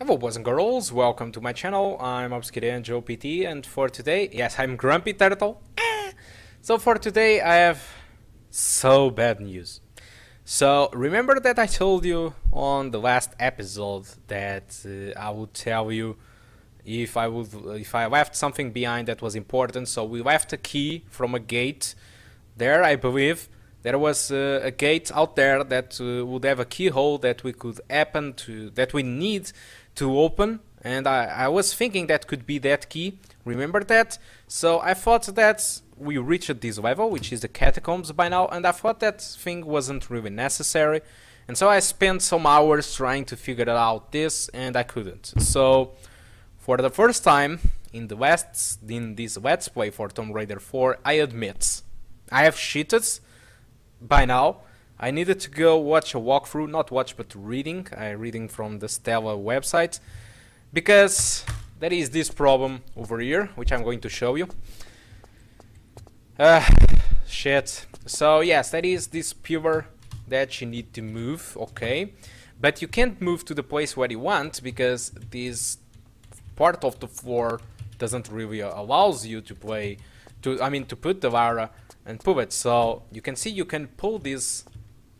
Hello boys and girls, welcome to my channel, I'm Obscure PT and for today, yes I'm Grumpy Turtle, so for today I have so bad news. So remember that I told you on the last episode that uh, I would tell you if I would if I left something behind that was important, so we left a key from a gate there I believe. There was uh, a gate out there that uh, would have a keyhole that we could happen to that we need to open and I, I was thinking that could be that key. Remember that? So I thought that we reached this level which is the catacombs by now and I thought that thing wasn't really necessary. And so I spent some hours trying to figure out this and I couldn't. So for the first time in the West in this let's play for Tomb Raider 4 I admit I have cheated by now. I needed to go watch a walkthrough, not watch but reading. I reading from the Stella website because there is this problem over here, which I'm going to show you. Uh, shit. So yes, that is this pillar that you need to move, okay. But you can't move to the place where you want because this part of the floor doesn't really allows you to play to I mean to put the Lara and pull it. So you can see you can pull this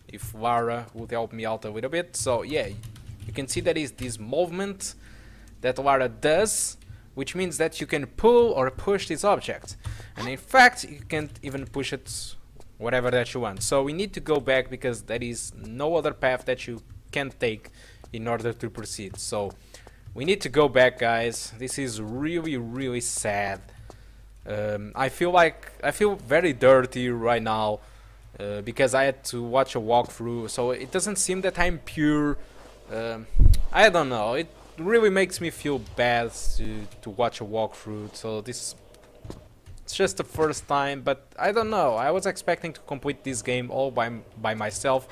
if Lara would help me out a little bit. So yeah, you can see that is this movement that Lara does, which means that you can pull or push this object. And in fact, you can't even push it whatever that you want. So we need to go back because there is no other path that you can take in order to proceed. So we need to go back guys. This is really really sad. Um, I feel like I feel very dirty right now uh, because I had to watch a walkthrough, so it doesn't seem that I'm pure. Um, I don't know. It really makes me feel bad to to watch a walkthrough. So this it's just the first time, but I don't know. I was expecting to complete this game all by by myself.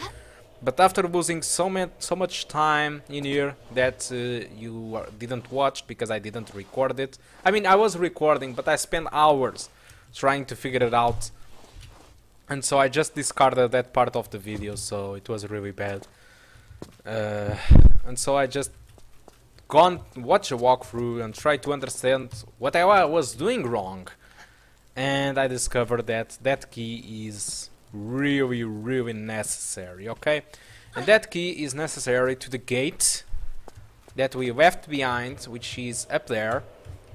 But after losing so, so much time in here that uh, you didn't watch because I didn't record it. I mean, I was recording, but I spent hours trying to figure it out. And so I just discarded that part of the video, so it was really bad. Uh, and so I just gone watch a walkthrough and try to understand what I was doing wrong. And I discovered that that key is really really necessary okay and that key is necessary to the gate that we left behind which is up there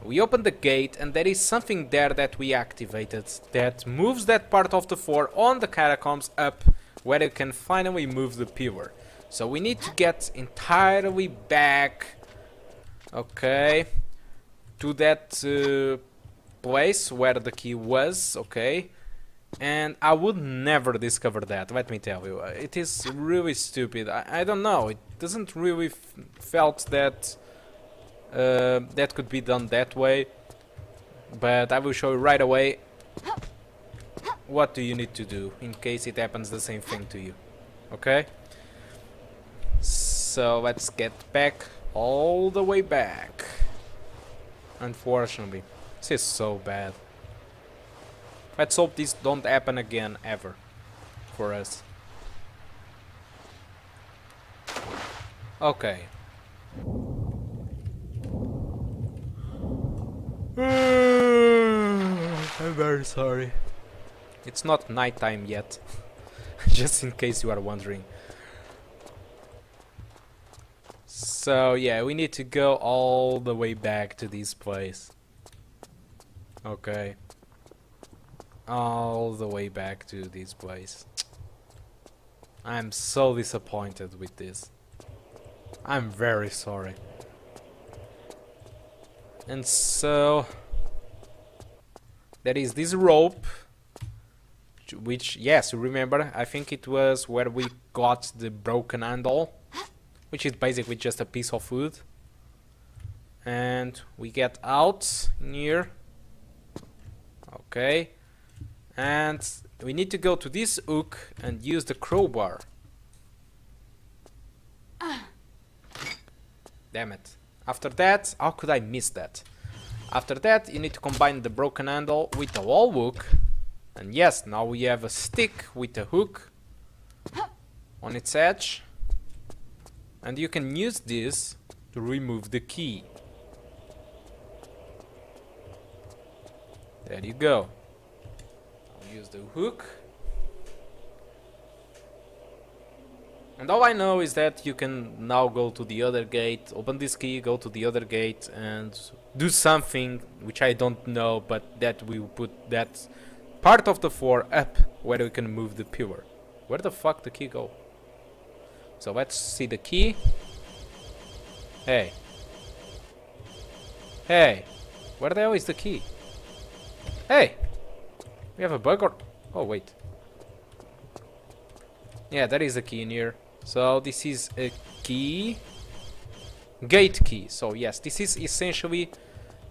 we open the gate and there is something there that we activated that moves that part of the floor on the catacombs up where you can finally move the pillar so we need to get entirely back okay to that uh, place where the key was okay and I would never discover that, let me tell you. It is really stupid. I, I don't know, it doesn't really felt that uh, that could be done that way. But I will show you right away what do you need to do in case it happens the same thing to you. Okay? So let's get back all the way back. Unfortunately. This is so bad. Let's hope this don't happen again ever for us. Okay. Mm, I'm very sorry. It's not nighttime yet. Just in case you are wondering. So yeah, we need to go all the way back to this place. Okay all the way back to this place. I'm so disappointed with this. I'm very sorry. And so there is this rope which yes remember I think it was where we got the broken handle which is basically just a piece of wood and we get out near okay and we need to go to this hook and use the crowbar. Uh. Damn it. After that, how could I miss that? After that, you need to combine the broken handle with the wall hook. And yes, now we have a stick with a hook on its edge. And you can use this to remove the key. There you go. I'll use the hook. And all I know is that you can now go to the other gate, open this key, go to the other gate and do something which I don't know, but that will put that part of the floor up where we can move the pillar. Where the fuck the key go? So let's see the key. Hey. Hey. Where the hell is the key? Hey! We have a bug or... Oh, wait. Yeah, there is a key in here. So this is a key. Gate key. So yes, this is essentially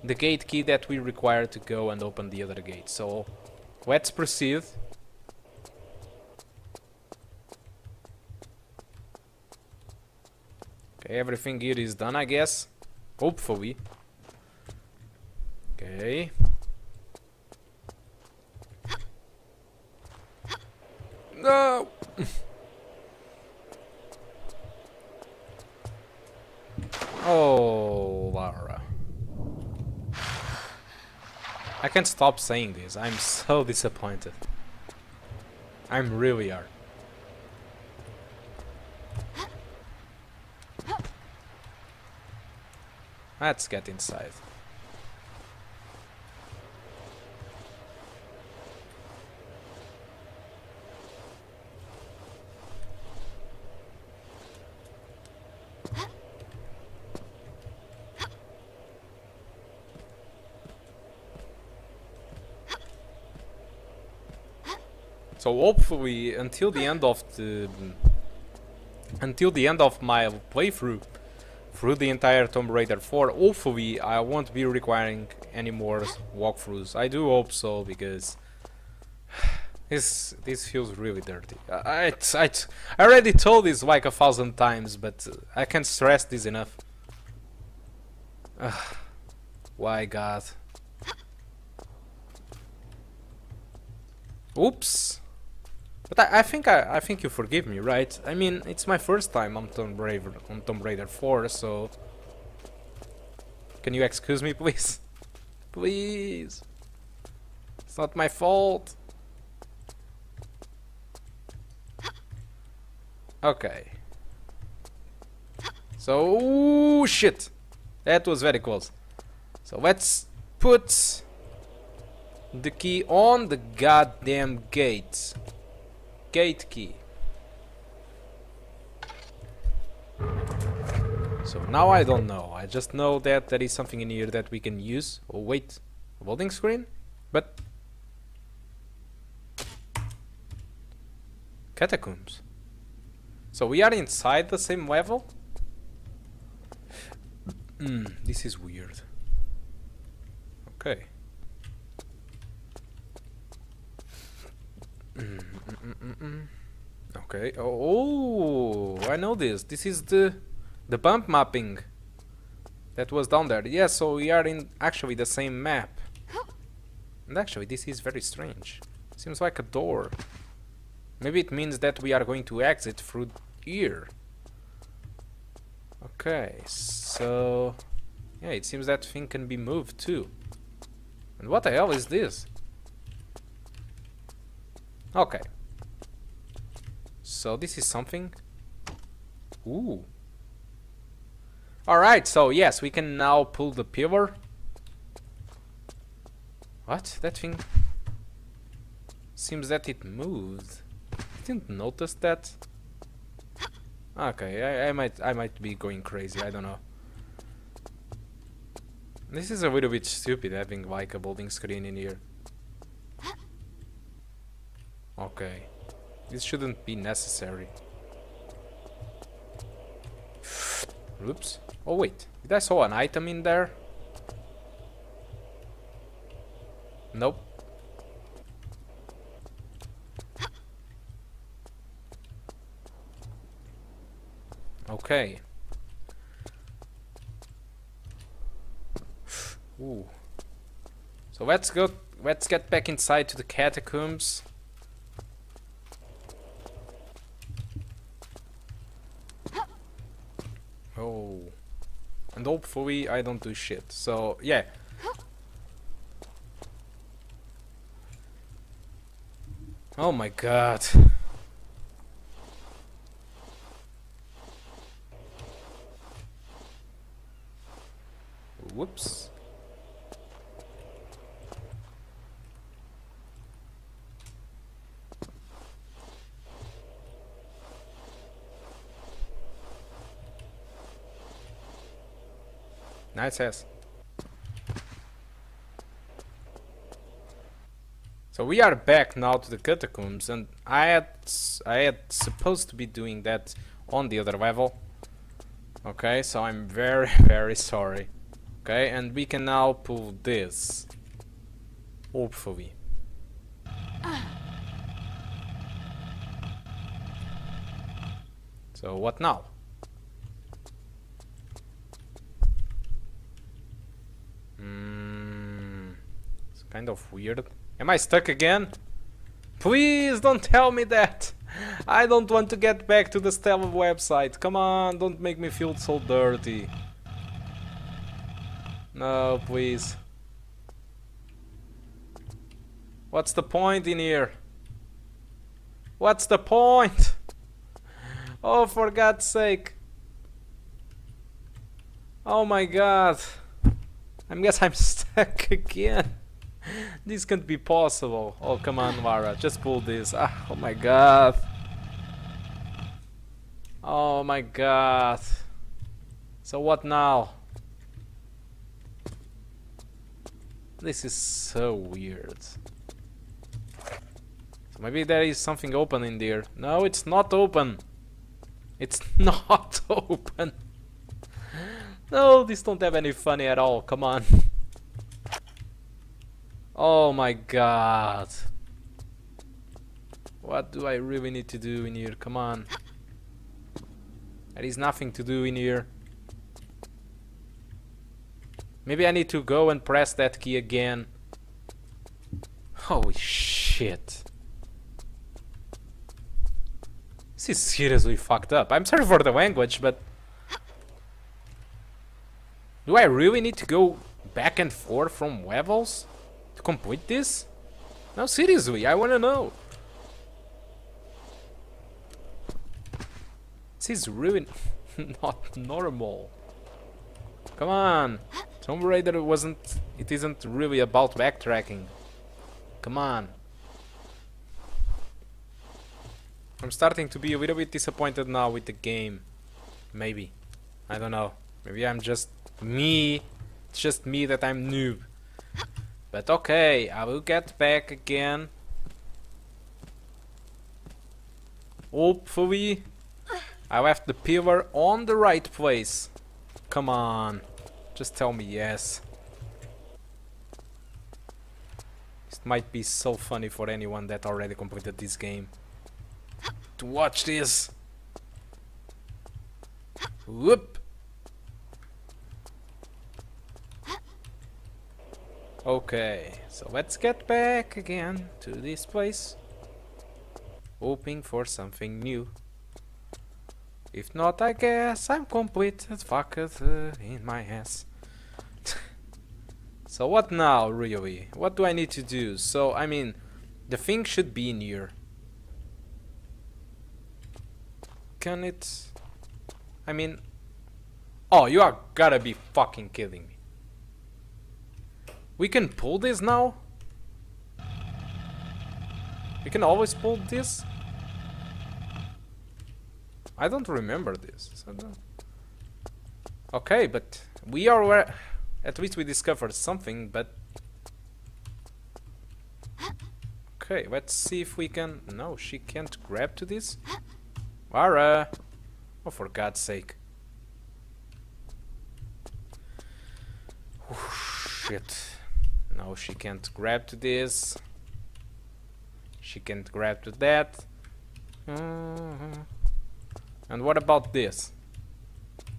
the gate key that we require to go and open the other gate. So let's proceed. Okay, everything here is done, I guess. Hopefully. Okay. No! oh, Lara. I can't stop saying this. I'm so disappointed. I'm really are. Let's get inside. So hopefully until the end of the until the end of my playthrough through the entire Tomb Raider 4 hopefully I won't be requiring any more walkthroughs. I do hope so because this this feels really dirty. I, I, I already told this like a thousand times but uh, I can't stress this enough. why God? Oops. But I, I, think I, I think you forgive me, right? I mean, it's my first time on Tomb Raider on Tomb Raider 4, so can you excuse me, please? Please. It's not my fault. Okay. So, ooh, shit. That was very close. So let's put the key on the goddamn gate gate key. So now I don't know. I just know that there is something in here that we can use. Oh wait, loading screen? But catacombs. So we are inside the same level? Hmm, this is weird. Okay. Mm, mm, mm, okay. Oh, I know this. This is the the bump mapping that was down there. Yeah, so we are in actually the same map. And actually, this is very strange. Seems like a door. Maybe it means that we are going to exit through here. Okay, so... Yeah, it seems that thing can be moved too. And what the hell is this? Okay. So this is something. Ooh. Alright, so yes, we can now pull the pillar. What? That thing... Seems that it moved. Didn't notice that. Okay, I, I might I might be going crazy, I don't know. This is a little bit stupid having like a building screen in here. Okay. This shouldn't be necessary. Oops. Oh wait, did I saw an item in there? Nope. Okay. Ooh. So let's go let's get back inside to the catacombs. Oh. And hopefully I don't do shit. So, yeah. Oh my god. Whoops. Nice ass. So we are back now to the catacombs, and I had I had supposed to be doing that on the other level. Okay, so I'm very very sorry. Okay, and we can now pull this. Hopefully. So what now? Hmm, it's kind of weird. Am I stuck again? Please don't tell me that! I don't want to get back to the Stella website. Come on, don't make me feel so dirty. No, please. What's the point in here? What's the point? Oh, for God's sake. Oh my god. I guess I'm stuck again. this can't be possible. Oh, come on, Lara. Just pull this. Ah, oh my god. Oh my god. So what now? This is so weird. So maybe there is something open in there. No, it's not open. It's not open. No, these don't have any funny at all. Come on. Oh my god. What do I really need to do in here? Come on. There is nothing to do in here. Maybe I need to go and press that key again. Holy shit. This is seriously fucked up. I'm sorry for the language, but... Do I really need to go back and forth from levels to complete this? No, seriously, I wanna know. This is really not normal. Come on. Tomb Raider wasn't... It isn't really about backtracking. Come on. I'm starting to be a little bit disappointed now with the game. Maybe. I don't know. Maybe I'm just me. It's just me that I'm noob. But okay, I will get back again. Hopefully, I left the pillar on the right place. Come on. Just tell me yes. It might be so funny for anyone that already completed this game. To watch this. Whoop. Okay, so let's get back again to this place. Hoping for something new. If not, I guess I'm complete fucked uh, in my ass. so what now, really? What do I need to do? So, I mean, the thing should be in here. Can it... I mean... Oh, you are gotta be fucking kidding me. We can pull this now? We can always pull this? I don't remember this. Okay, but we are where... At least we discovered something, but... Okay, let's see if we can... No, she can't grab to this? Lara! Oh, for God's sake. shit. No, she can't grab to this. She can't grab to that. Uh-huh. And what about this?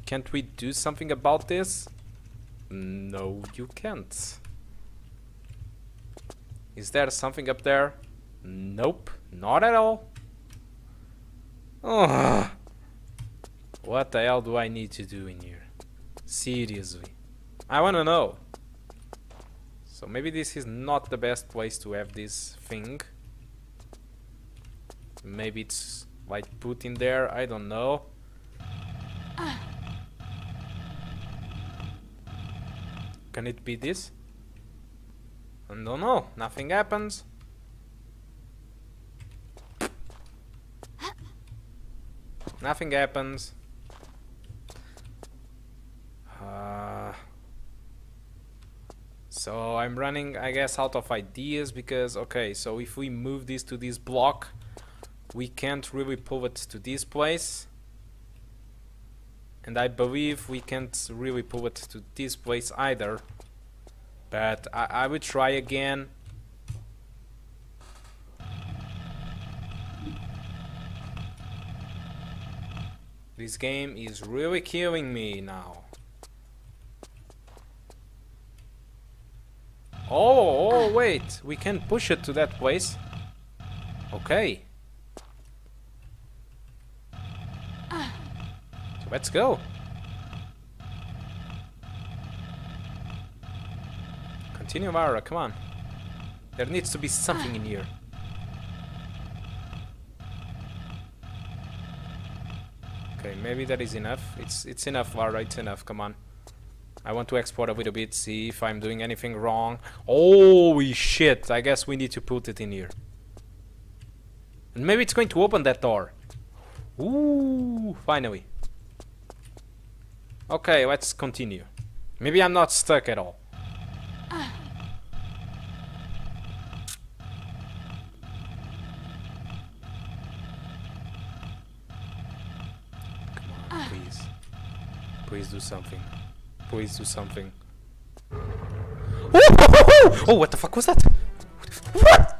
Can't we do something about this? No, you can't. Is there something up there? Nope, not at all. Ugh. What the hell do I need to do in here? Seriously. I wanna know. So maybe this is not the best place to have this thing. Maybe it's like put in there, I don't know. Can it be this? I don't know, nothing happens. Nothing happens. Uh, so I'm running, I guess, out of ideas because, okay, so if we move this to this block, we can't really pull it to this place. And I believe we can't really pull it to this place either. But I, I will try again. This game is really killing me now. Oh, oh, wait. We can push it to that place. Okay. So let's go. Continue, Lara, come on. There needs to be something in here. Okay, maybe that is enough. It's it's enough, Lara, it's enough, come on. I want to export a little bit, see if I'm doing anything wrong. Holy shit, I guess we need to put it in here. And maybe it's going to open that door. Ooh, finally. Okay, let's continue. Maybe I'm not stuck at all. Come on, please. Please do something. Please do something. Oh, oh, what the fuck was that? What?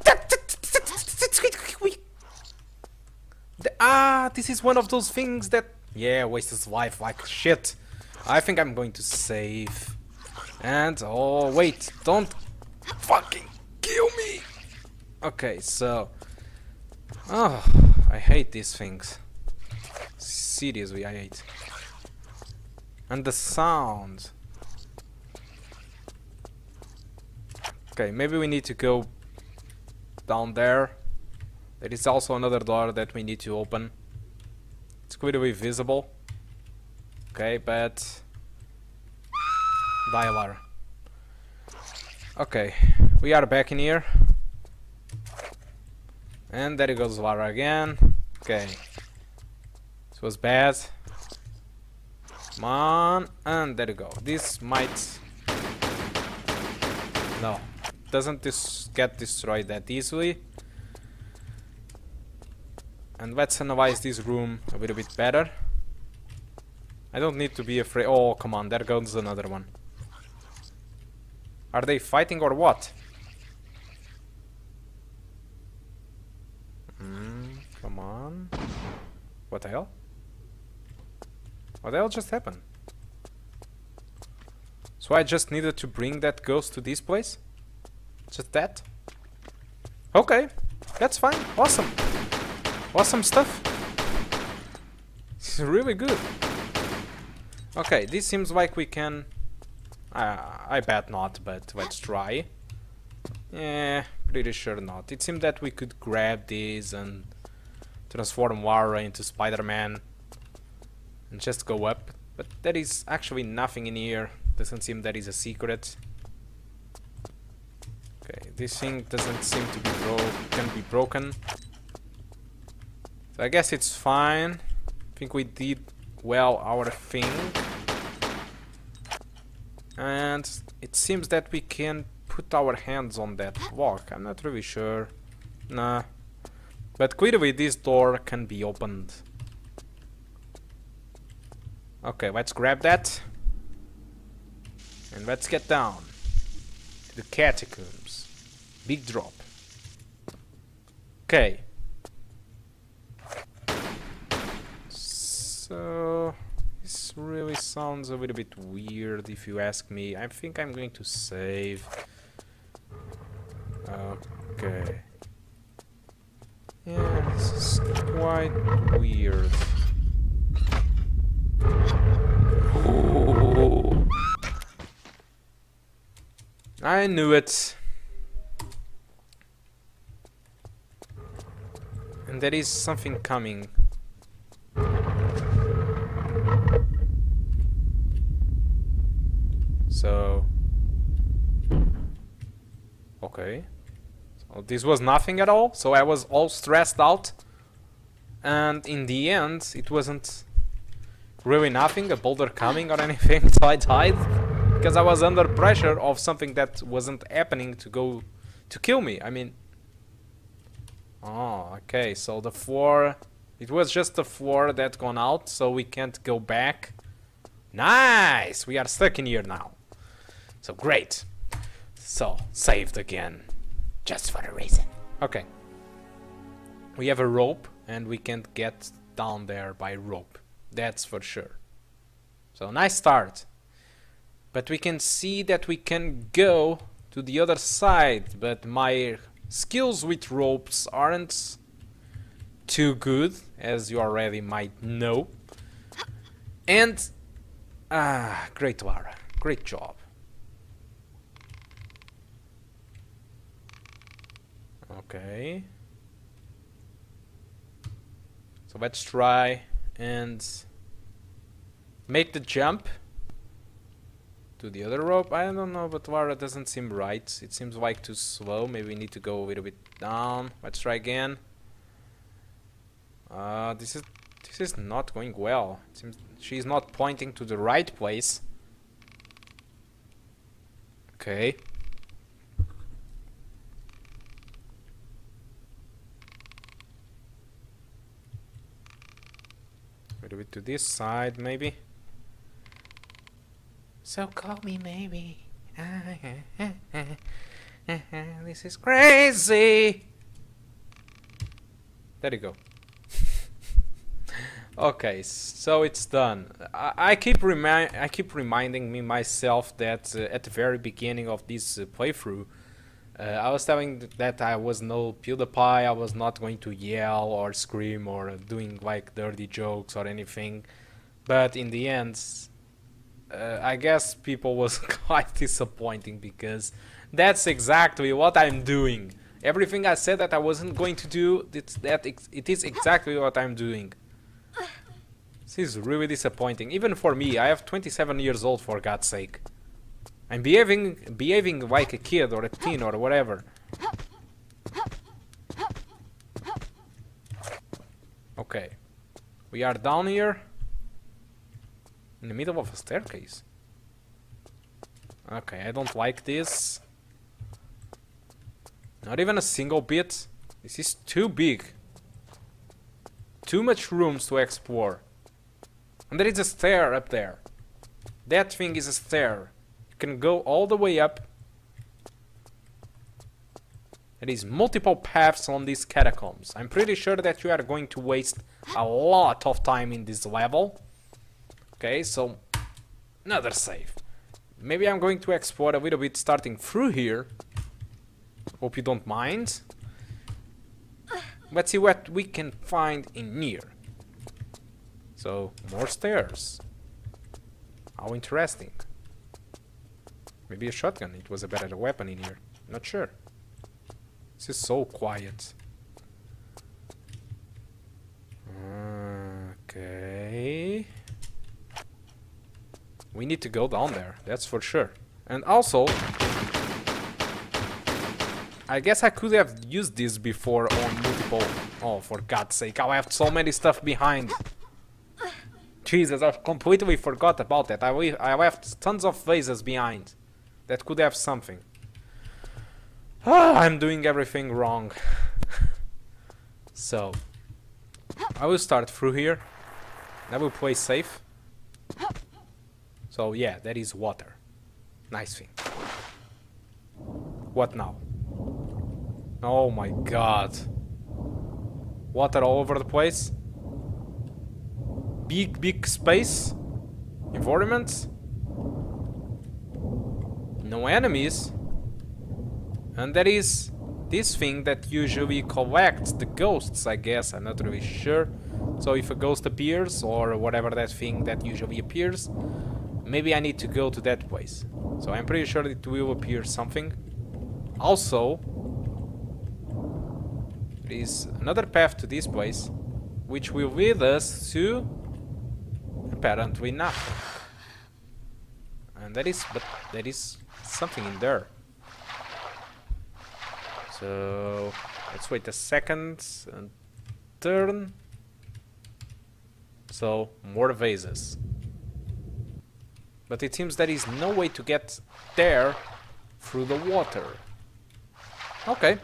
The, ah, this is one of those things that... Yeah, wastes his life like shit. I think I'm going to save. And, oh, wait, don't fucking kill me. Okay, so... Oh, I hate these things. Seriously, I hate. And the sound. Okay, maybe we need to go down there. There is also another door that we need to open. It's clearly visible. Okay, but... Die, Lara. Okay, we are back in here. And there it goes Lara again. Okay. This was bad. Come on. And there you go. This might... No. Doesn't this get destroyed that easily. And let's analyze this room a little bit better. I don't need to be afraid. Oh, come on. There goes another one. Are they fighting or what? Mm, come on. What the hell? What the hell just happened? So I just needed to bring that ghost to this place? Just that? Okay, that's fine. Awesome. Awesome stuff. Is really good. Okay, this seems like we can... Uh, I bet not, but let's try. Yeah, pretty sure not. It seemed that we could grab this and transform Lara into Spider-Man and just go up. But there is actually nothing in here. Doesn't seem that is a secret. Okay, this thing doesn't seem to be bro can be broken. So I guess it's fine. I think we did well our thing. And it seems that we can put our hands on that block. I'm not really sure. Nah. But clearly this door can be opened. Okay, let's grab that. And let's get down to the catacombs. Big drop. Okay. So this really sounds a little bit weird if you ask me. I think I'm going to save. Okay. Yeah, this is quite weird. Oh. I knew it. And there is something coming. So... Okay. So this was nothing at all, so I was all stressed out. And in the end, it wasn't really nothing, a boulder coming or anything, so I died. Because I was under pressure of something that wasn't happening to go to kill me. I mean... Oh, okay, so the floor... It was just the floor that gone out, so we can't go back. Nice! We are stuck in here now. So great. So, saved again. Just for a reason. Okay. We have a rope, and we can't get down there by rope. That's for sure. So, nice start. But we can see that we can go to the other side, but my skills with ropes aren't too good, as you already might know. And, ah, great Lara, great job. Okay. So let's try and make the jump to the other rope. I don't know, but Lara doesn't seem right. It seems like too slow. Maybe we need to go a little bit down. Let's try again. Uh, this is this is not going well. It seems she's not pointing to the right place. Okay. A little bit to this side, maybe. So call me maybe. this is crazy. There you go. okay, so it's done. I, I keep remind I keep reminding me myself that uh, at the very beginning of this uh, playthrough, uh, I was telling that I was no PewDiePie. I was not going to yell or scream or doing like dirty jokes or anything. But in the end, uh, I guess people was quite disappointing because that's exactly what I'm doing. Everything I said that I wasn't going to do, it's that it is exactly what I'm doing. This is really disappointing, even for me. I have 27 years old, for God's sake. I'm behaving behaving like a kid or a teen or whatever. Okay. We are down here. In the middle of a staircase. Okay, I don't like this. Not even a single bit. This is too big. Too much rooms to explore. And there is a stair up there. That thing is a stair. Can go all the way up. There is multiple paths on these catacombs. I'm pretty sure that you are going to waste a lot of time in this level. Okay, so another save. Maybe I'm going to explore a little bit starting through here. Hope you don't mind. Let's see what we can find in here. So, more stairs. How interesting. Maybe a shotgun. It was a better weapon in here. Not sure. This is so quiet. Okay. We need to go down there, that's for sure. And also, I guess I could have used this before on multiple... Oh, for God's sake, I have so many stuff behind. Jesus, I completely forgot about that. I, I left tons of phases behind that could have something. Ah, I'm doing everything wrong. so, I will start through here. I will play safe. So yeah, that is water. Nice thing. What now? Oh my god. Water all over the place. Big, big space. Environment. No enemies. And there is this thing that usually collects the ghosts, I guess. I'm not really sure. So if a ghost appears, or whatever that thing that usually appears, Maybe I need to go to that place. So I'm pretty sure it will appear something. Also, there is another path to this place, which will lead us to apparently nothing. And that is, but there is something in there. So let's wait a second and turn. So more vases. But it seems there is no way to get there through the water. Okay.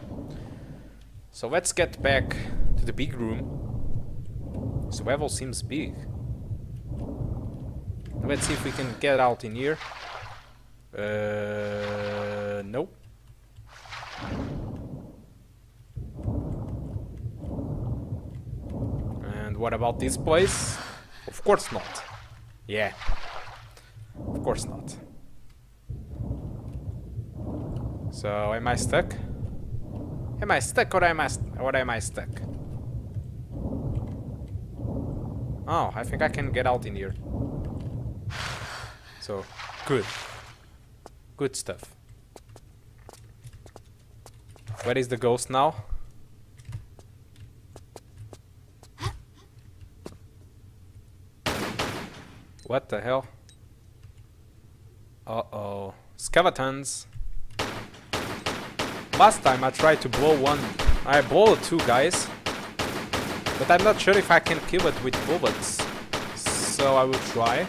So let's get back to the big room. This level seems big. Let's see if we can get out in here. Uh, nope. And what about this place? Of course not. Yeah. Of course not. So, am I stuck? Am I stuck or am I, or am I stuck? Oh, I think I can get out in here. So, good. Good stuff. Where is the ghost now? What the hell? Uh-oh. Skeletons. Last time I tried to blow one. I blew two guys. But I'm not sure if I can kill it with bullets. So I will try.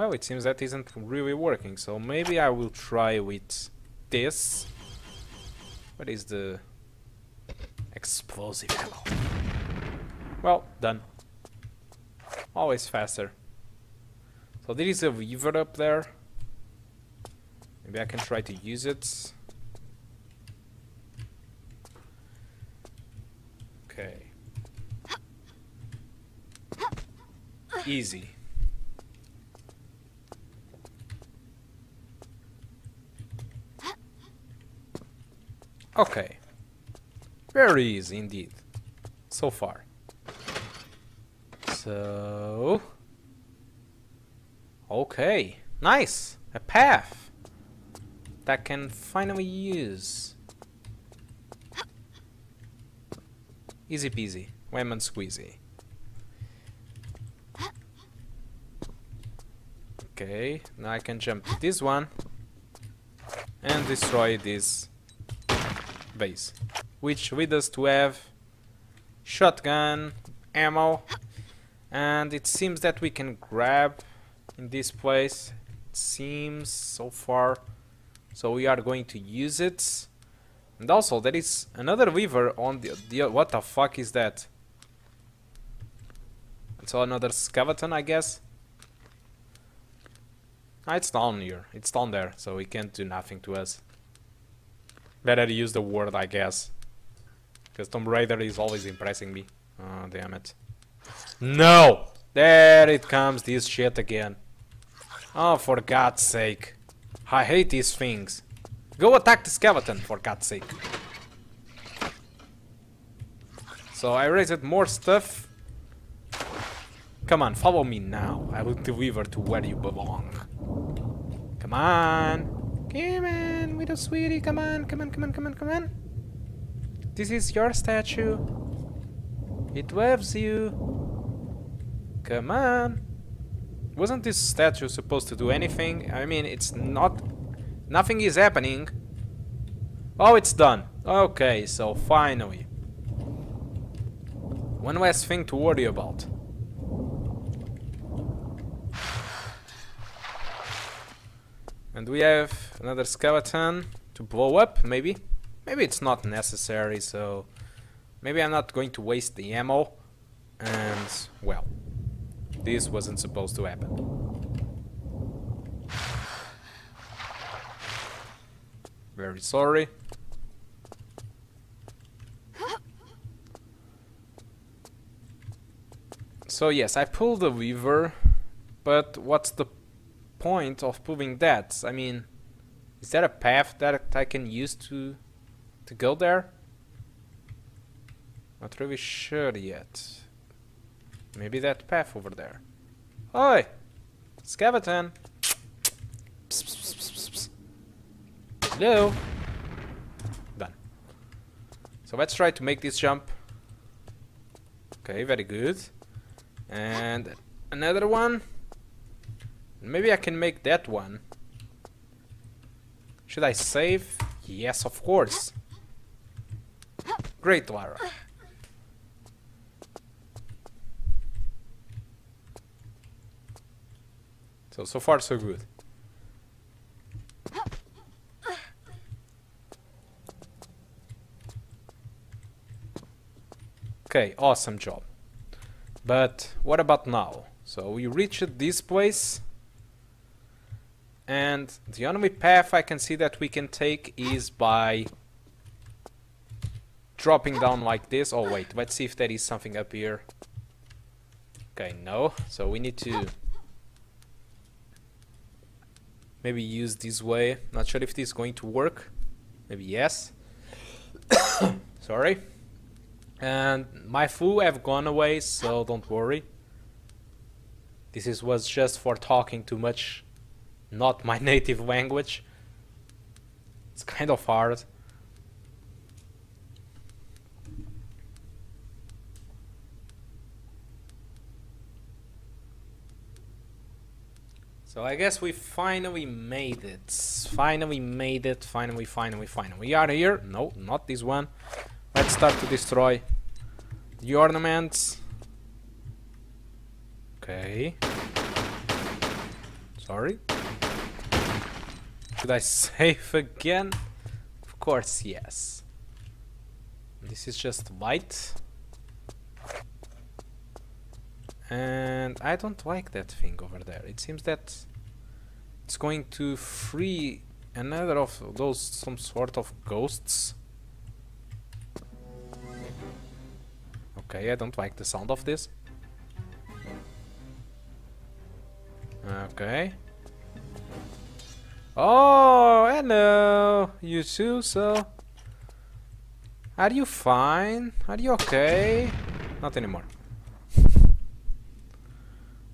Well, it seems that isn't really working, so maybe I will try with this. What is the explosive ammo? Well, done. Always faster. So there is a weaver up there. Maybe I can try to use it. Okay. Easy. Okay. Very easy indeed. So far. So... Okay. Nice! A path! That can finally use. Easy peasy. Lemon squeezy. Okay, now I can jump this one and destroy this base, which leads us to have shotgun ammo, and it seems that we can grab in this place. It seems so far, so we are going to use it. And also, there is another lever on the, the what the fuck is that? It's another skeleton, I guess. Ah, it's down here. It's down there, so it can't do nothing to us. Better use the word, I guess. Because Tomb Raider is always impressing me. Oh, damn it. No! There it comes, this shit again. Oh, for God's sake. I hate these things. Go attack the skeleton, for God's sake. So I raised more stuff. Come on, follow me now. I will deliver to where you belong. Come on. Come on, little sweetie. Come on, come on, come on, come on, come on. This is your statue. It loves you. Come on. Wasn't this statue supposed to do anything? I mean, it's not... Nothing is happening. Oh, it's done. Okay, so finally. One less thing to worry about. And we have another skeleton to blow up, maybe. Maybe it's not necessary, so... Maybe I'm not going to waste the ammo. And, well, this wasn't supposed to happen. Very sorry. So yes, I pulled the lever, but what's the point of proving that? I mean, is there a path that I can use to to go there? Not really sure yet. Maybe that path over there. Oi! Skeleton! Hello? Done. So let's try to make this jump. Okay, very good. And another one. Maybe I can make that one. Should I save? Yes, of course. Great, Lara. So, so far so good. Okay, awesome job. But what about now? So we reached this place and the only path I can see that we can take is by dropping down like this. Oh wait, let's see if there is something up here. Okay, no. So we need to maybe use this way. Not sure if this is going to work. Maybe yes. Sorry. And my foo have gone away, so don't worry. This is was just for talking too much not my native language. It's kind of hard. So I guess we finally made it. Finally made it. Finally, finally, finally. We are here. No, not this one. Let's start to destroy the ornaments. Okay. Sorry. Should I save again? Of course, yes. This is just white. And I don't like that thing over there. It seems that it's going to free another of those some sort of ghosts. Okay, I don't like the sound of this. Okay. Oh, hello, you too, so... Are you fine? Are you okay? Not anymore.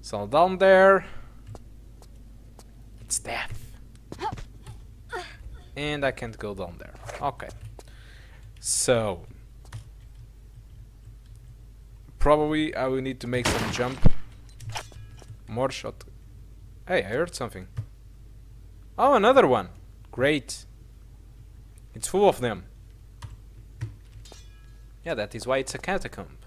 So down there... It's death. And I can't go down there. Okay. So... Probably I will need to make some jump. More shot. Hey, I heard something. Oh, another one. Great. It's full of them. Yeah, that is why it's a catacomb.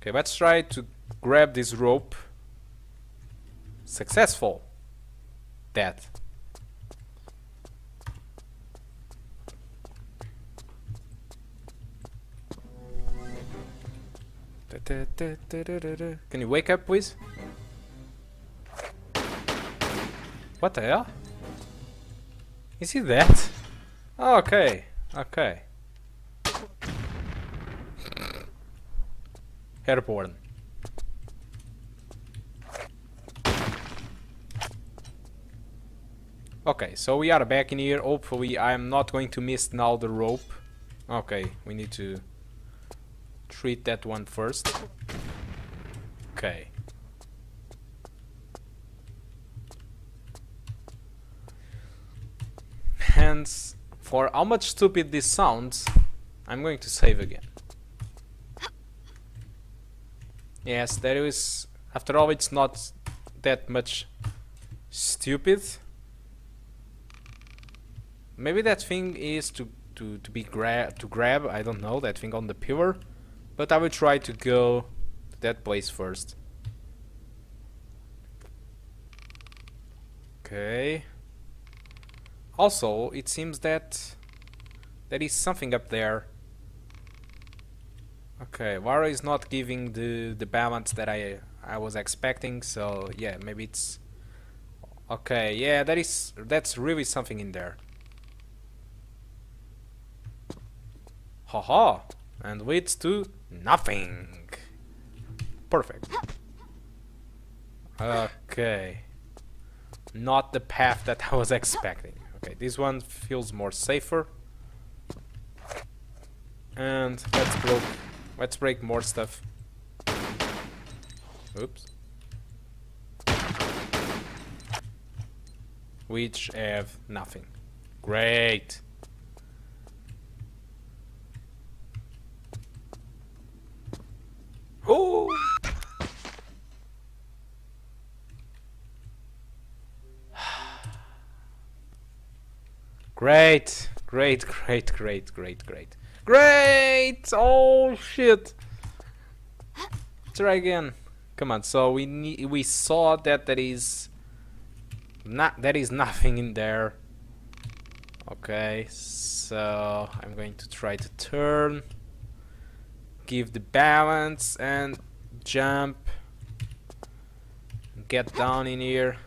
Okay, let's try to grab this rope. Successful. Death. Can you wake up, please? What the hell? Is he that? Oh, okay, okay. Airborne. Okay, so we are back in here. Hopefully I'm not going to miss now the rope. Okay, we need to treat that one first. Okay. Hence, for how much stupid this sounds, I'm going to save again. Yes, there is... After all, it's not that much stupid. Maybe that thing is to to to be grab to grab. I don't know that thing on the pillar, but I will try to go to that place first. Okay. Also, it seems that there is something up there. Okay, Lara is not giving the the balance that I I was expecting, so yeah, maybe it's okay. Yeah, that is that's really something in there. Haha, and leads to nothing. Perfect. Okay, not the path that I was expecting. Okay, this one feels more safer. And let's break let's break more stuff. Oops. which have nothing. Great. Oh! Great, great, great, great, great, great. Great! Oh shit! Try again. Come on. So we need. We saw that there is not. There is nothing in there. Okay. So I'm going to try to turn. Give the balance and jump. Get down in here.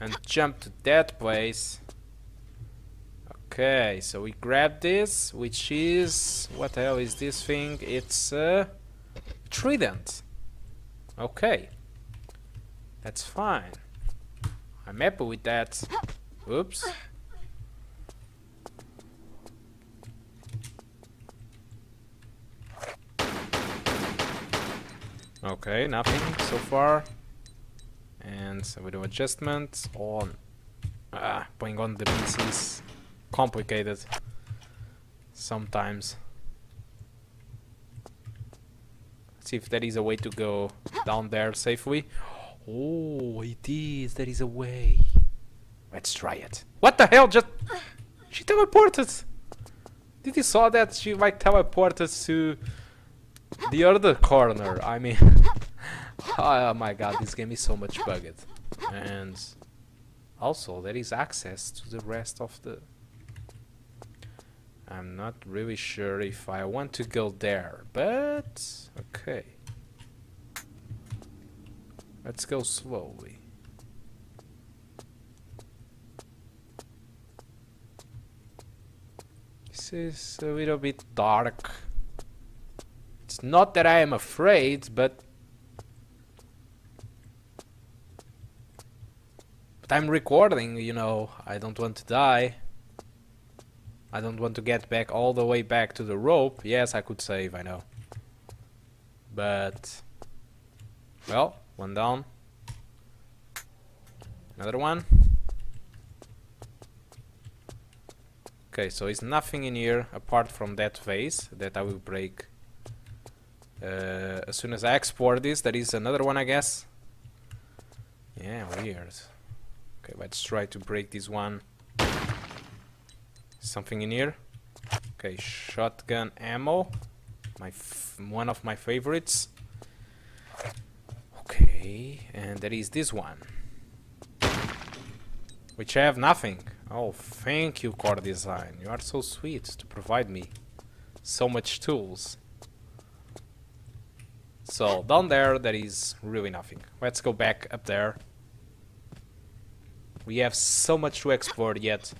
And jump to that place. Okay, so we grab this, which is... What the hell is this thing? It's uh, a trident. Okay. That's fine. I'm happy with that. Oops. Okay, nothing so far. And so we do adjustment on... Ah, putting on the pieces complicated sometimes. Let's see if there is a way to go down there safely. Oh, it is. There is a way. Let's try it. What the hell? Just she teleported. Did you saw that she like teleported to the other corner? I mean, Oh, oh my god, this game is so much bugged. And also, there is access to the rest of the I'm not really sure if I want to go there, but okay. Let's go slowly. This is a little bit dark. It's not that I am afraid, but but I'm recording, you know, I don't want to die. I don't want to get back all the way back to the rope. Yes, I could save, I know. But... Well, one down. Another one. Okay, so it's nothing in here apart from that vase that I will break. Uh, as soon as I export this, there is another one, I guess. Yeah, weird. Okay, let's try to break this one. Something in here. Okay, shotgun ammo. My one of my favorites. Okay, and there is this one. Which I have nothing. Oh, thank you, Core Design. You are so sweet to provide me so much tools. So, down there, there is really nothing. Let's go back up there. We have so much to explore yet.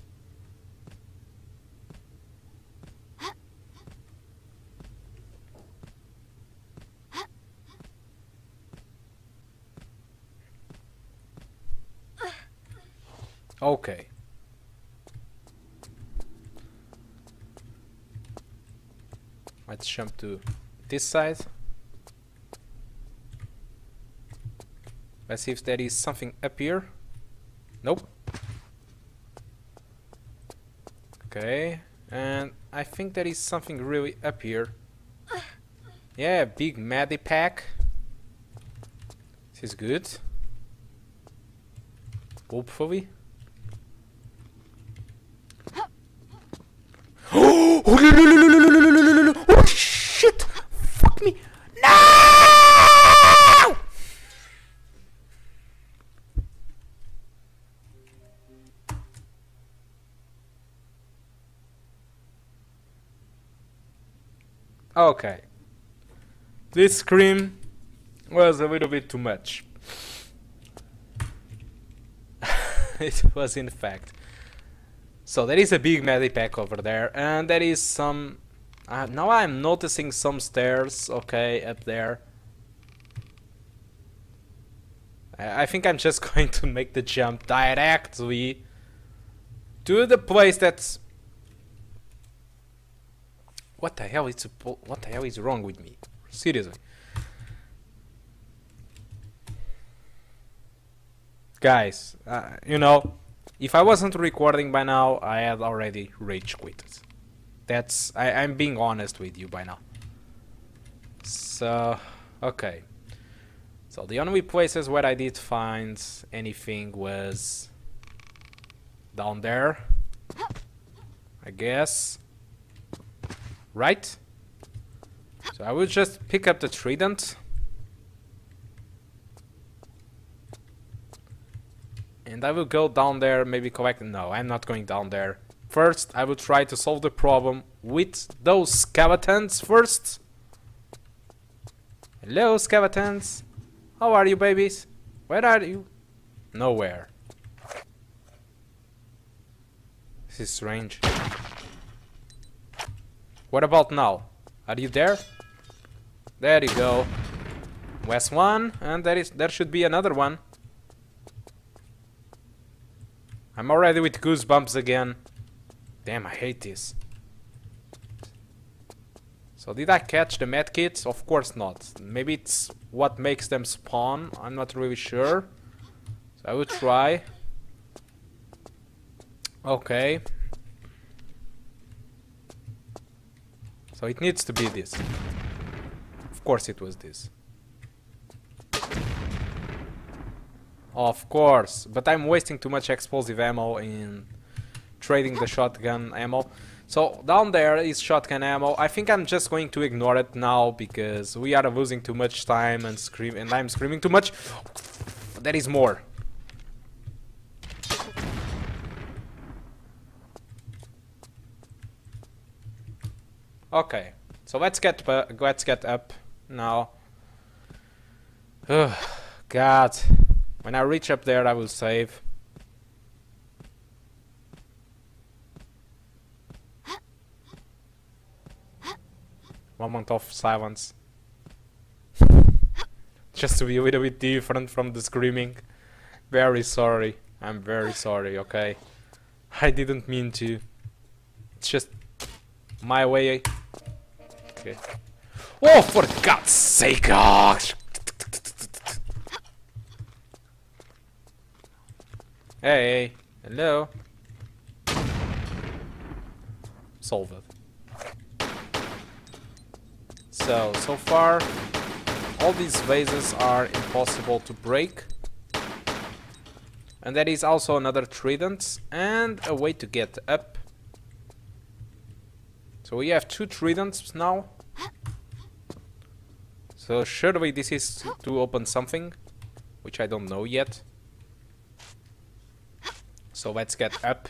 Okay. Let's jump to this side. Let's see if there is something up here. Nope. Okay, and I think there is something really up here. Yeah, big Medipack. This is good. Hopefully. Okay. This scream was a little bit too much. it was in fact. So there is a big medipack over there, and there is some... Uh, now I'm noticing some stairs, okay, up there. I, I think I'm just going to make the jump directly to the place that's... What the hell is what the hell is wrong with me? Seriously. Guys, uh, you know, if I wasn't recording by now, I had already rage quitted. That's I, I'm being honest with you by now. So, okay. So the only places where I did find anything was down there. I guess. Right? So I will just pick up the trident. And I will go down there, maybe collect... No, I'm not going down there. First, I will try to solve the problem with those skeletons first. Hello, skeletons. How are you, babies? Where are you? Nowhere. This is strange. What about now? Are you there? There you go. West one, and there is there should be another one. I'm already with goosebumps again. Damn, I hate this. So did I catch the medkits? Of course not. Maybe it's what makes them spawn. I'm not really sure. So I will try. Okay. So it needs to be this. Of course it was this. Of course, but I'm wasting too much explosive ammo in trading the shotgun ammo. So down there is shotgun ammo. I think I'm just going to ignore it now because we are losing too much time and scream and I'm screaming too much. There is more. Okay, so let's get let's get up now. God, when I reach up there, I will save. moment of silence. Just to be a little bit different from the screaming. Very sorry. I'm very sorry, okay? I didn't mean to. It's just my way. Okay. Oh, for God's sake! Oh. Hey, hello. Solve it. So, so far, all these vases are impossible to break. And that is also another trident and a way to get up. So we have two tridents now. So surely this is to open something, which I don't know yet. So let's get up.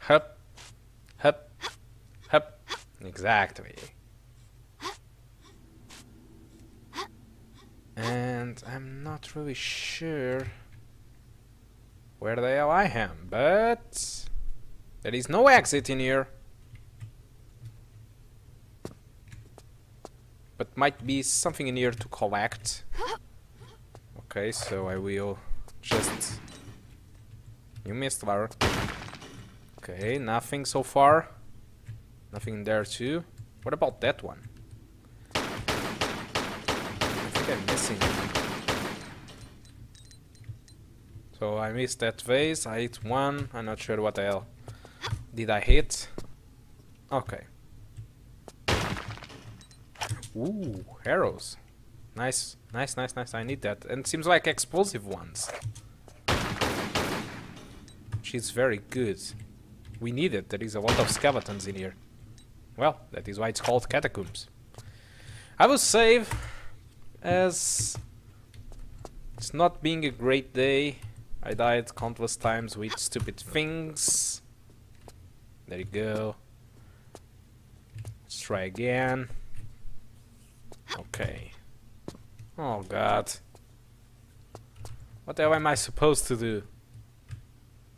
Hup. Hup. Hup. Exactly. And I'm not really sure where the hell I am, but there is no exit in here. But might be something in here to collect. Okay, so I will just... You missed, Var. Okay, nothing so far. Nothing in there too. What about that one? I'm missing? So I missed that vase, I hit one, I'm not sure what the hell did I hit. Okay. Ooh, arrows. Nice, nice, nice, nice, I need that. And seems like explosive ones. She's very good. We need it, there is a lot of skeletons in here. Well, that is why it's called catacombs. I will save as it's not being a great day. I died countless times with stupid things. There you go. Let's try again. Okay. Oh god. What am I supposed to do?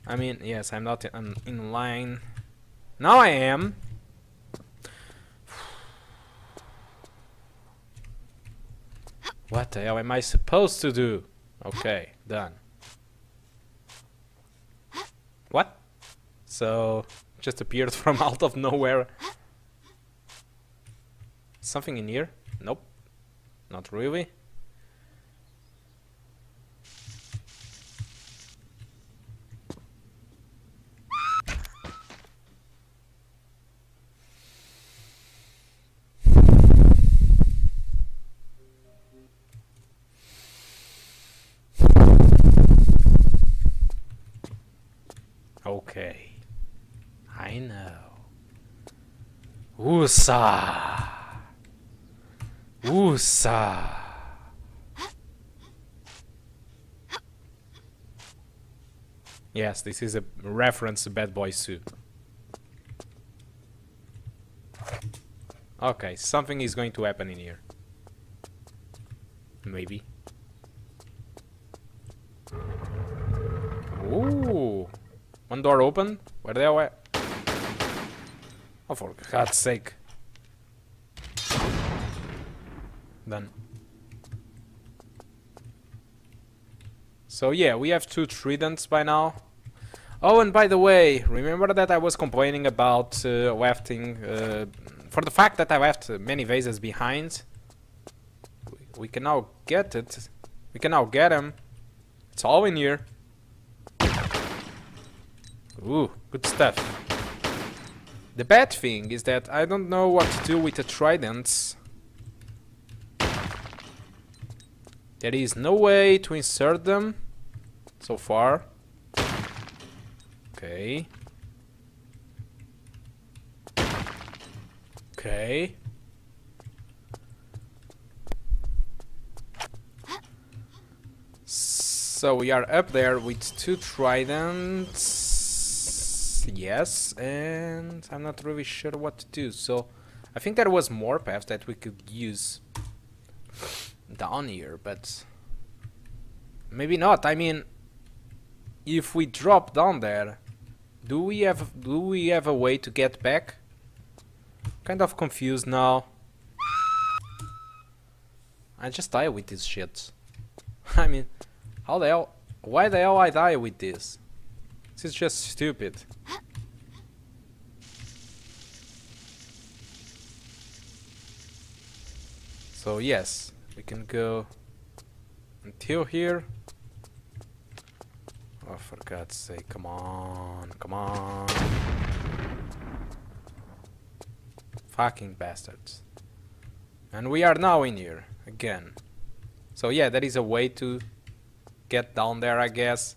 I mean, yes, I'm not in, in line. Now I am. What the hell am I supposed to do? Okay, done. What? So, just appeared from out of nowhere. Something in here? Nope, not really. Okay. I know. Usa. Usa. Yes, this is a reference to Bad Boy 2. Okay, something is going to happen in here. Maybe. Ooh. One door open. Where they are? Oh, for God's sake. Done. So yeah, we have two tridents by now. Oh, and by the way, remember that I was complaining about uh, uh, for the fact that I left many vases behind. We can now get it. We can now get them. It's all in here. Ooh, good stuff. The bad thing is that I don't know what to do with the tridents. There is no way to insert them so far. Okay. Okay. So we are up there with two tridents. Yes, and I'm not really sure what to do. So I think there was more paths that we could use down here, but maybe not. I mean, if we drop down there, do we have do we have a way to get back? Kind of confused now. I just die with this shit. I mean, how the hell? Why the hell I die with this? This is just stupid. So yes, we can go until here. Oh, for God's sake, come on, come on. Fucking bastards. And we are now in here, again. So yeah, that is a way to get down there, I guess.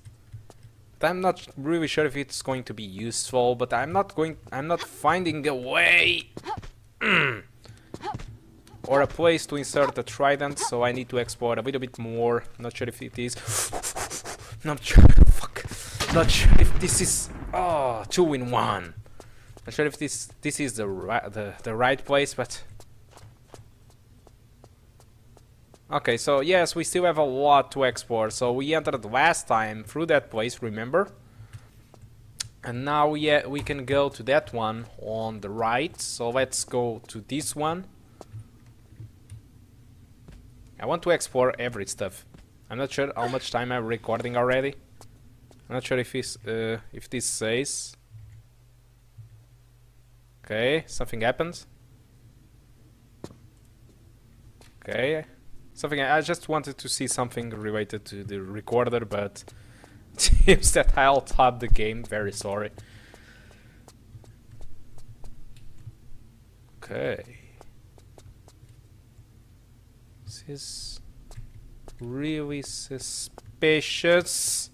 But I'm not really sure if it's going to be useful, but I'm not going... I'm not finding a way! or a place to insert a trident, so I need to explore a little bit more. Not sure if it is. Not sure. Fuck. Not sure if this is. Oh, two in one. Not sure if this this is the right the the right place, but. Okay, so yes, we still have a lot to explore. So we entered last time through that place, remember? And now we, we can go to that one on the right. So let's go to this one. I want to explore every stuff. I'm not sure how much time I'm recording already. I'm not sure if this, uh, if this says. Okay, something happens. Okay, something. I just wanted to see something related to the recorder, but seems that I'll top the game. Very sorry. Okay. This is really suspicious.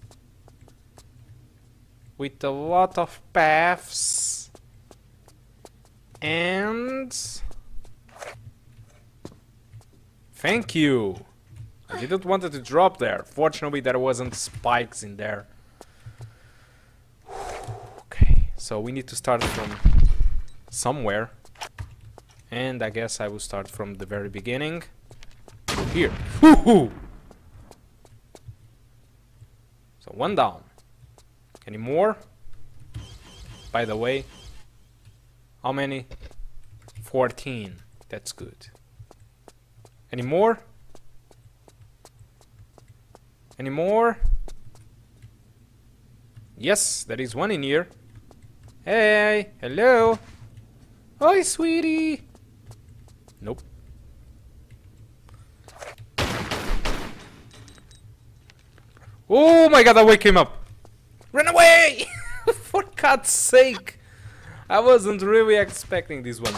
With a lot of paths. And... Thank you! I didn't want it to drop there. Fortunately, there wasn't spikes in there. Okay, so we need to start from somewhere. And I guess I will start from the very beginning here. So one down. Any more? By the way, how many? 14. That's good. Any more? Any more? Yes, there is one in here. Hey, hello. Hi, sweetie. Nope. Oh my god, that wake him up! Run away! For God's sake! I wasn't really expecting this one.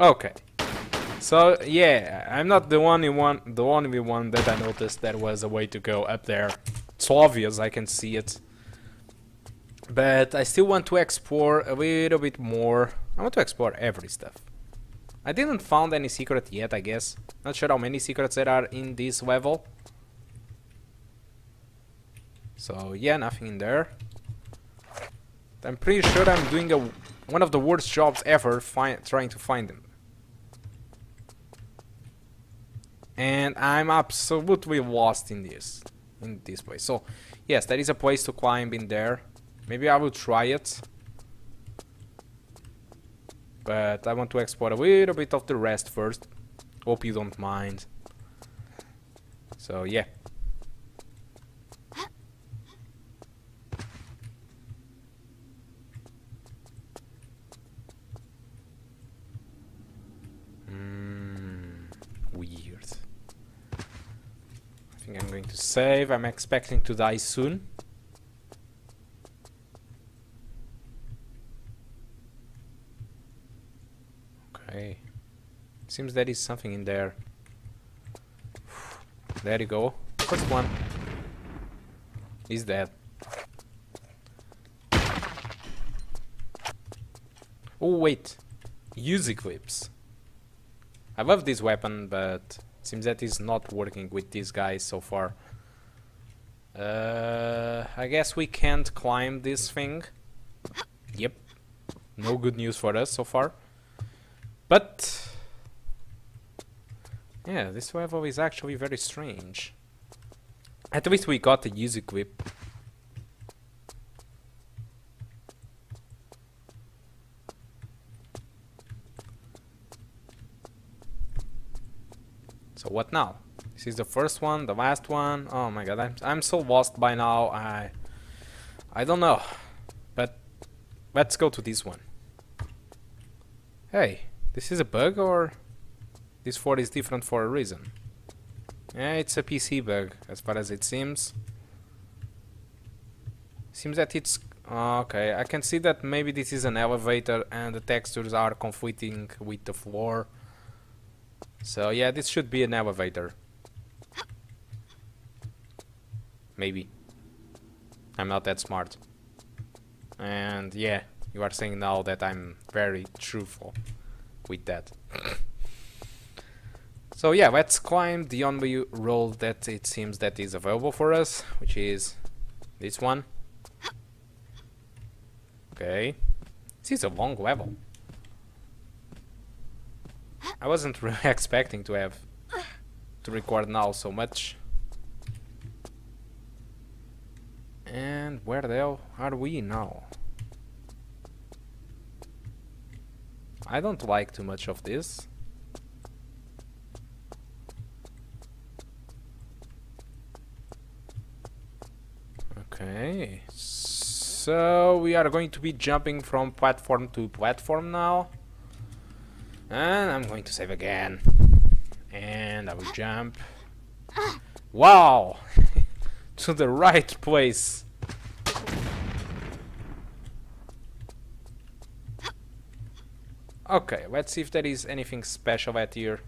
Okay. So yeah, I'm not the only one the only one that I noticed that was a way to go up there it's obvious, I can see it. But I still want to explore a little bit more. I want to explore every stuff. I didn't found any secret yet, I guess. Not sure how many secrets there are in this level. So yeah, nothing in there. I'm pretty sure I'm doing a one of the worst jobs ever trying to find them. And I'm absolutely lost in this in this place. So yes, there is a place to climb in there. Maybe I will try it. But I want to export a little bit of the rest first. Hope you don't mind. So yeah. Hmm, weird. I think I'm going to save. I'm expecting to die soon. Okay. Seems there is something in there. There you go. First one. Is dead. Oh wait. Uzi clips. I love this weapon, but seems that is not working with these guys so far. Uh, I guess we can't climb this thing. Yep. No good news for us so far. But yeah, this level is actually very strange. At least we got the Uzi clips. So what now? This is the first one, the last one. Oh my god, I'm I'm so lost by now. I I don't know. But let's go to this one. Hey, this is a bug or this fort is different for a reason? Yeah, it's a PC bug as far as it seems. Seems that it's... Oh, okay, I can see that maybe this is an elevator and the textures are conflicting with the floor. So yeah, this should be an elevator. Maybe. I'm not that smart. And yeah, you are saying now that I'm very truthful with that. so yeah, let's climb the only role that it seems that is available for us, which is this one. Okay. This is a long level. I wasn't really expecting to have to record now so much. And where the hell are we now? I don't like too much of this. Okay, so we are going to be jumping from platform to platform now. And I'm going to save again. And I will jump. Wow! to the right place. Okay, let's see if there is anything special out here.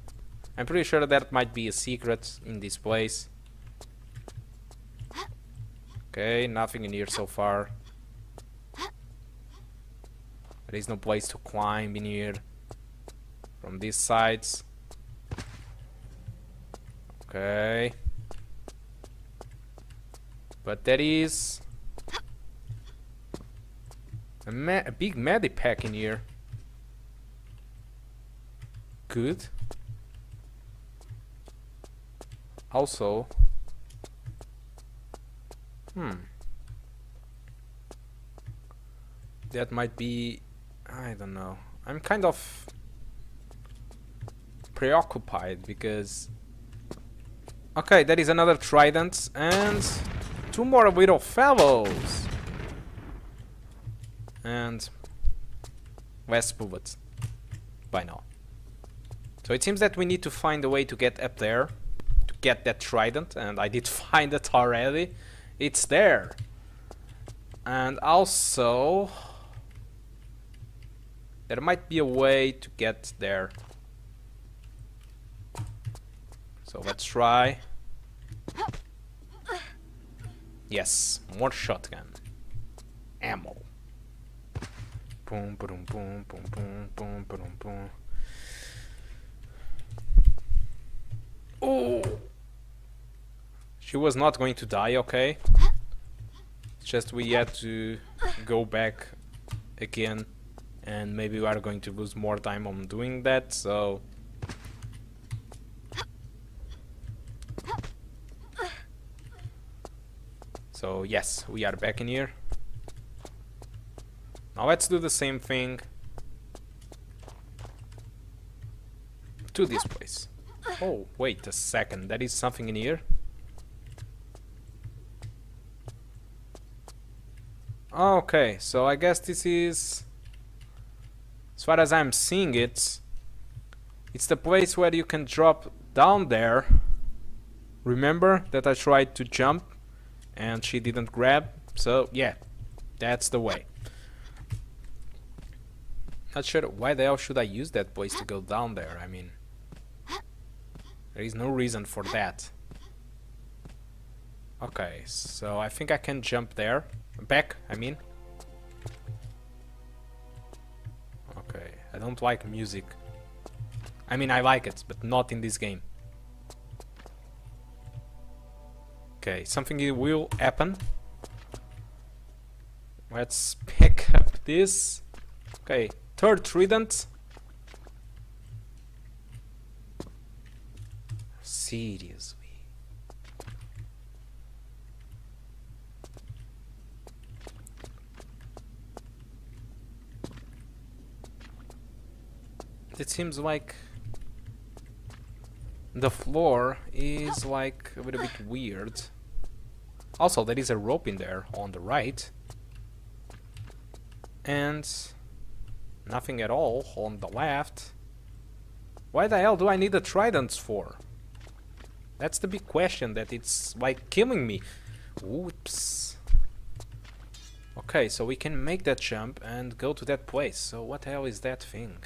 I'm pretty sure that might be a secret in this place. Okay, nothing in here so far. There is no place to climb in here. From these sides. Okay. But there is... A, a big medipack in here good. Also, hmm, that might be, I don't know. I'm kind of preoccupied because, okay, there is another trident and two more little fellows. And let's move it by now. So it seems that we need to find a way to get up there to get that trident and I did find it already. It's there. And also there might be a way to get there. So let's try. Yes, more shotgun. Ammo. Boom, boom, boom, boom, boom, boom, boom, boom. Oh! She was not going to die, okay? It's just we had to go back again and maybe we are going to lose more time on doing that, so... So yes, we are back in here. Now let's do the same thing to this place. Oh, wait a second, there is something in here? Okay, so I guess this is... As far as I'm seeing it, it's the place where you can drop down there. Remember that I tried to jump and she didn't grab? So yeah, that's the way. Not sure why the hell should I use that place to go down there, I mean... There is no reason for that. Okay, so I think I can jump there. Back, I mean. Okay, I don't like music. I mean, I like it, but not in this game. Okay, something will happen. Let's pick up this. Okay, third trident. Seriously. It seems like the floor is like a little bit weird. Also, there is a rope in there on the right. And nothing at all on the left. Why the hell do I need the tridents for? That's the big question that it's like killing me. Oops. Okay, so we can make that jump and go to that place. So what hell is that thing?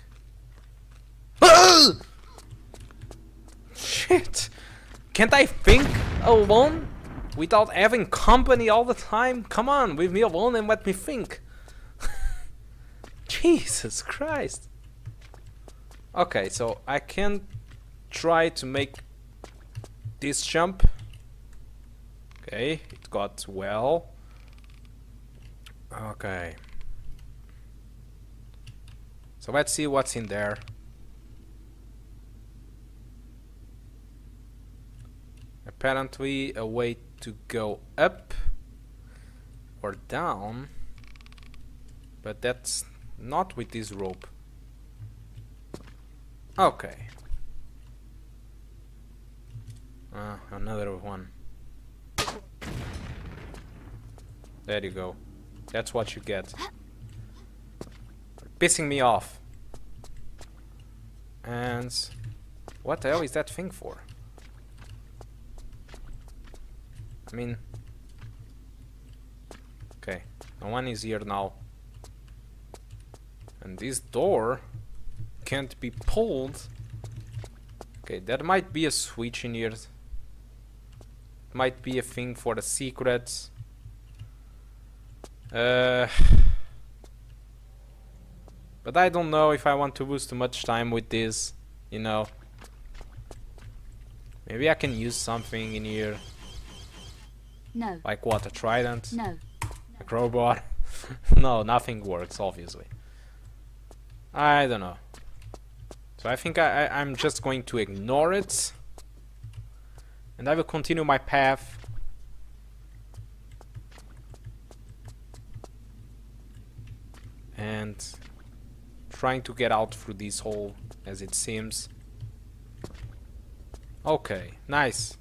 Shit! Can't I think alone? Without having company all the time? Come on, leave me alone and let me think. Jesus Christ. Okay, so I can try to make this jump. Okay, it got well. Okay. So let's see what's in there. Apparently a way to go up or down but that's not with this rope okay uh, another one there you go that's what you get pissing me off and what the hell is that thing for I mean... Okay, no one is here now. And this door can't be pulled. Okay, there might be a switch in here. Might be a thing for the secrets. Uh, but I don't know if I want to lose too much time with this, you know. Maybe I can use something in here. No. Like what, a trident? No. A crowbar? no, nothing works, obviously. I don't know. So I think I, I, I'm just going to ignore it. And I will continue my path. And trying to get out through this hole, as it seems. Okay, nice.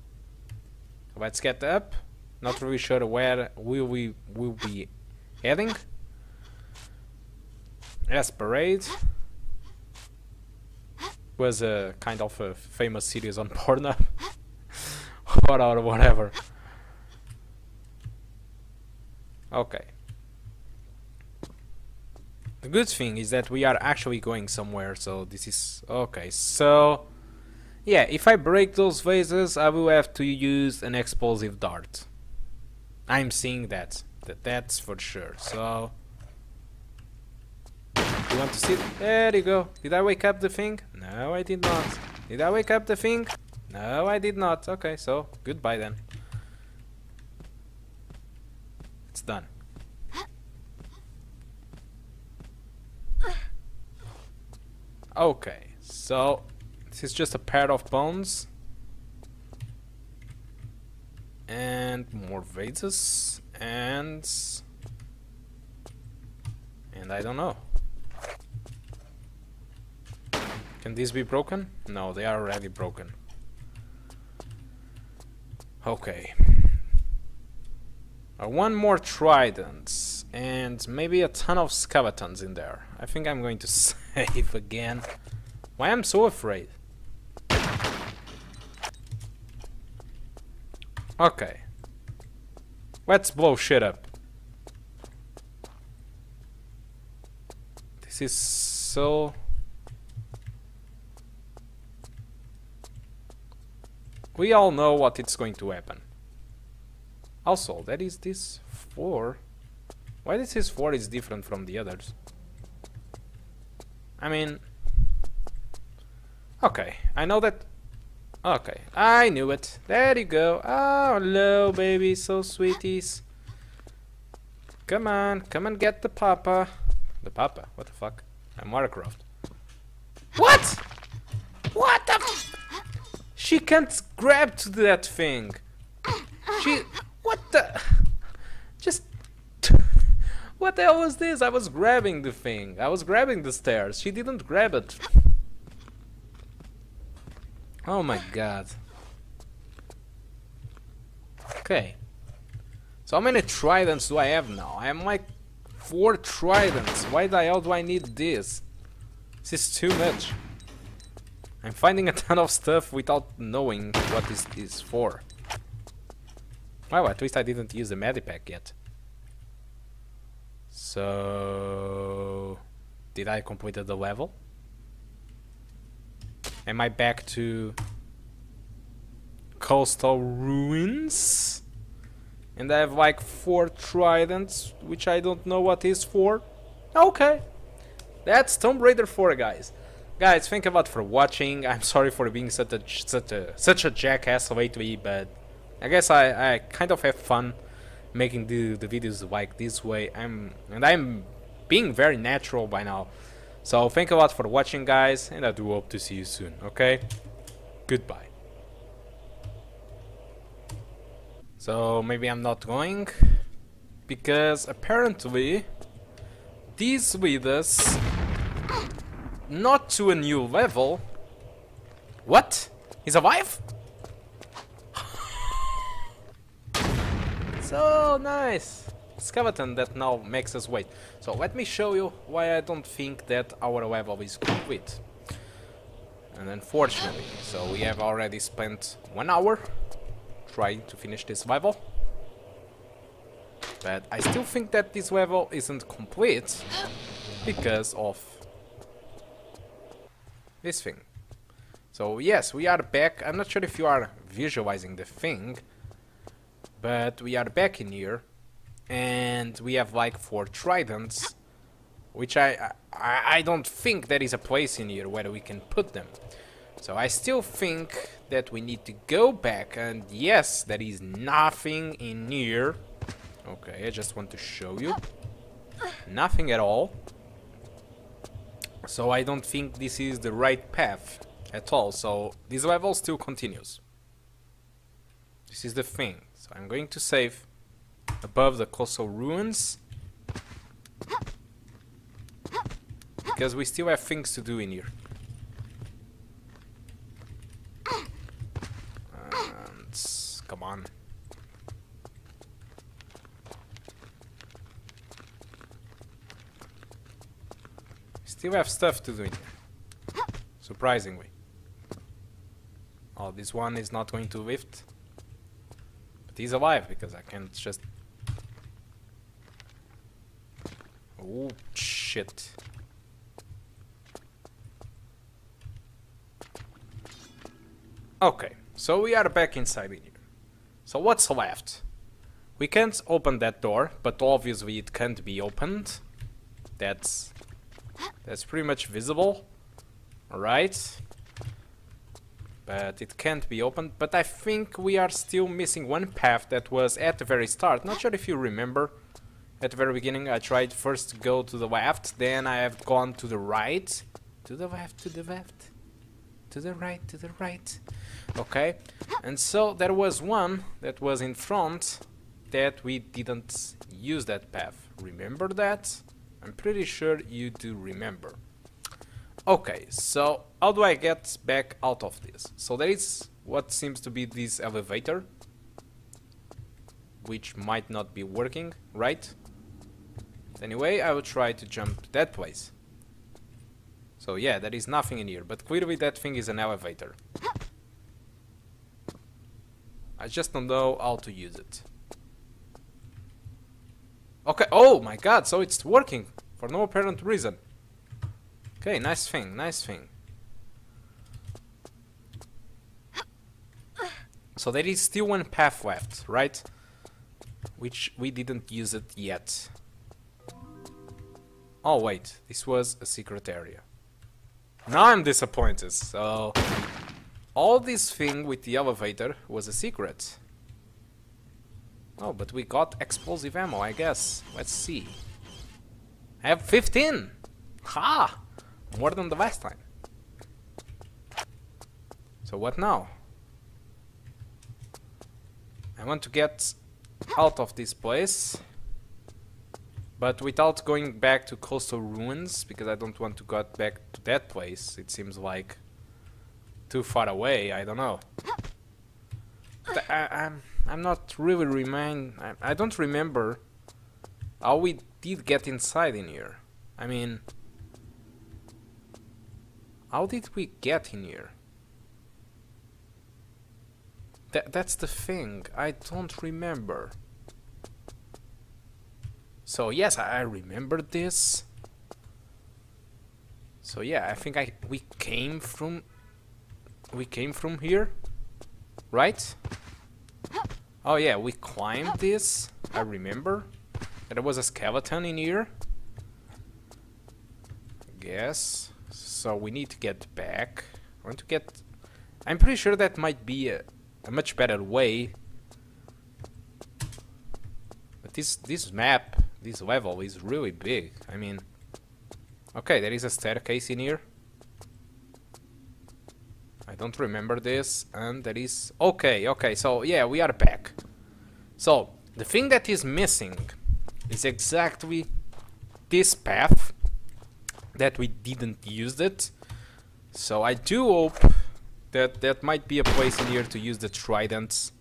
Let's get up. Not really sure where will we will be heading. Yes, Parade was a kind of a famous series on Pornhub or whatever. Okay. The good thing is that we are actually going somewhere, so this is okay. So yeah, if I break those vases, I will have to use an explosive dart. I'm seeing that. that that's for sure. So you want to see? There you go. Did I wake up the thing? No, I did not. Did I wake up the thing? No, I did not. Okay, so goodbye then. It's done. Okay, so this is just a pair of bones. And more vases. And... And I don't know. Can these be broken? No, they are already broken. Okay. Uh, one more trident and maybe a ton of skeletons in there. I think I'm going to save again. Why I'm so afraid? Okay. Let's blow shit up. This is so... We all know what it's going to happen. Also, that is this 4. Why this is 4 is different from the others? I mean... Okay, I know that... Okay, I knew it. There you go. Oh, hello, baby, so sweeties. Come on, come and get the papa. The papa? What the fuck? I'm Warcraft. What? What the She can't grab to that thing. She... What the... Just... what the hell was this? I was grabbing the thing. I was grabbing the stairs. She didn't grab it. Oh my god. Okay. So how many tridents do I have now? I have like four tridents. Why the hell do I need this? This is too much. I'm finding a ton of stuff without knowing what this is for. Well, at least I didn't use the medipack yet. So... Did I complete the level? Am I back to... Coastal Ruins? And I have like four tridents, which I don't know what is for. Okay. That's Tomb Raider 4, guys. Guys, thank you a lot for watching. I'm sorry for being such a such a such a jackass lately, but I guess I, I kind of have fun making the, the videos like this way. I'm and I'm being very natural by now. So thank you a lot for watching guys and I do hope to see you soon, okay? Goodbye. So maybe I'm not going because apparently these lead us not to a new level. What? He's alive? So nice! Skeleton that now makes us wait. So let me show you why I don't think that our level is complete. And unfortunately, so we have already spent one hour trying to finish this level. But I still think that this level isn't complete because of this thing. So yes, we are back. I'm not sure if you are visualizing the thing, but we are back in here and we have like four tridents which I, I I don't think there is a place in here where we can put them so I still think that we need to go back and yes there is nothing in here okay I just want to show you nothing at all so I don't think this is the right path at all so this level still continues this is the thing so I'm going to save above the coastal ruins. Because we still have things to do in here. And come on. Still have stuff to do in here. Surprisingly. Oh, this one is not going to lift. But he's alive because I can't just... Oh, shit. Okay, so we are back inside in here. So what's left? We can't open that door, but obviously it can't be opened. That's that's pretty much visible. Alright. But it can't be opened. But I think we are still missing one path that was at the very start. Not sure if you remember. At the very beginning I tried first to go to the left, then I have gone to the right. To the left, to the left. To the right, to the right. Okay. And so there was one that was in front that we didn't use that path. Remember that? I'm pretty sure you do remember. Okay, so how do I get back out of this? So there is what seems to be this elevator, which might not be working, right? Anyway, I will try to jump that place. So yeah, there is nothing in here, but clearly that thing is an elevator. I just don't know how to use it. Okay, oh my god, so it's working for no apparent reason. Okay, nice thing, nice thing. So there is still one path left, right? Which we didn't use it yet. Oh wait, this was a secret area. Now I'm disappointed, so... All this thing with the elevator was a secret. Oh, but we got explosive ammo, I guess. Let's see. I have 15! Ha! More than the last time. So what now? I want to get out of this place. But without going back to coastal ruins, because I don't want to go back to that place. It seems like too far away, I don't know. I, I'm, I'm not really remind. I, I don't remember how we did get inside in here. I mean, how did we get in here? That that's the thing. I don't remember. So yes, I remember this. So yeah, I think I we came from we came from here, right? Oh yeah, we climbed this. I remember. There was a skeleton in here. Guess. So we need to get back. I want to get... I'm pretty sure that might be a, a much better way. But this this map, this level is really big. I mean... Okay, there is a staircase in here. I don't remember this, and there is... Okay, okay, so yeah, we are back. So, the thing that is missing is exactly this path that we didn't use it. So I do hope that that might be a place in here to use the tridents.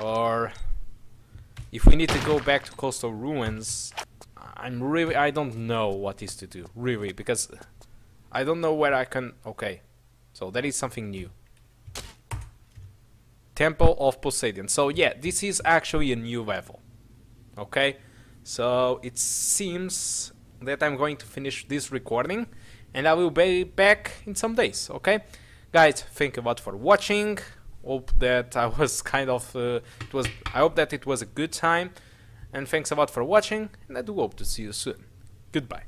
Or if we need to go back to coastal ruins, I'm really I don't know what is to do, really, because I don't know where I can okay. So that is something new. Temple of Poseidon. So yeah, this is actually a new level. Okay? So it seems that I'm going to finish this recording and I will be back in some days, okay? Guys, thank you a lot for watching. Hope that I was kind of uh, it was I hope that it was a good time and thanks a lot for watching and I do hope to see you soon. Goodbye.